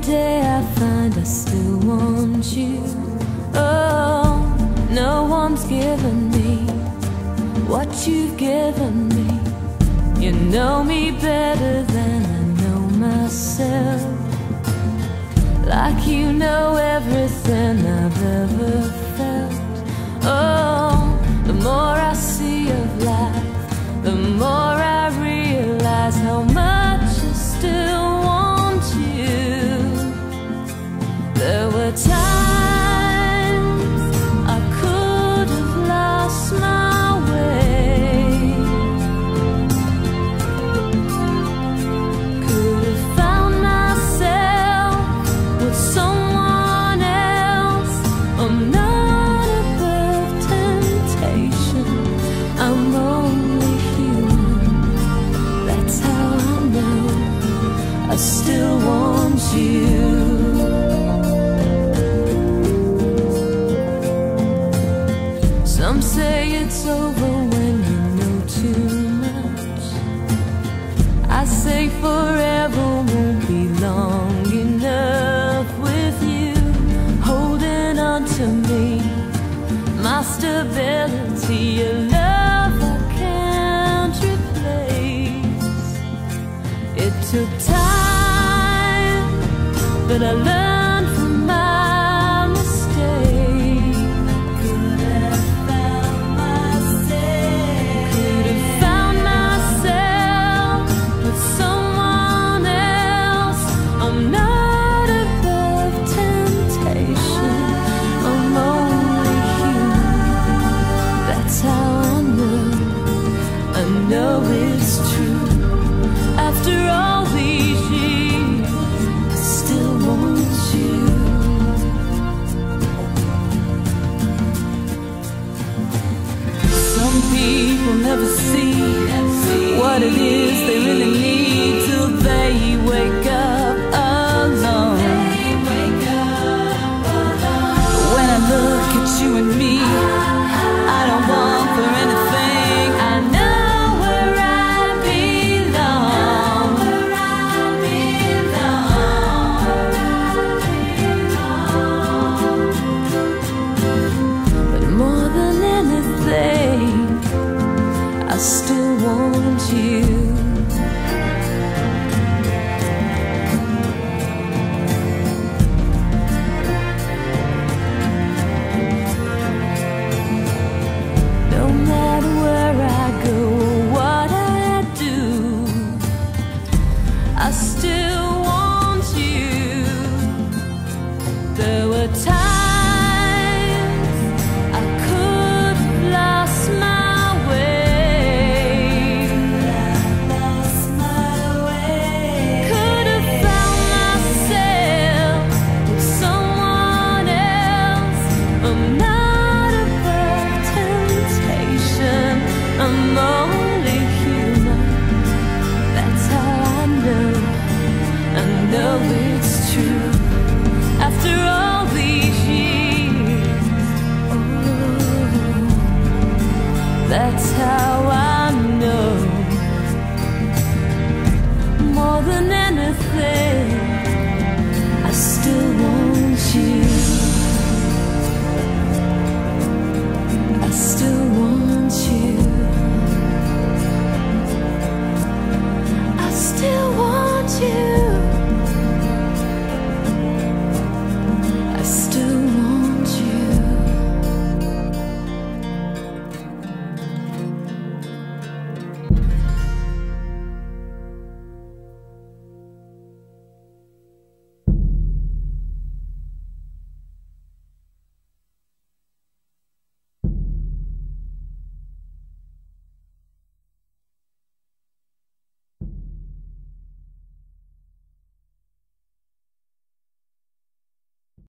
day I find I still want you. Oh, no one's given me what you've given me. You know me better than I know myself. Like you know everything I've ever felt. Some say it's over when you know too much. I say forever won't be long enough with you holding on to me. My stability, your love I can't replace. It took time, but I learned people never see what it is they really need know it's true. After all these years, that's how I know. More than anything,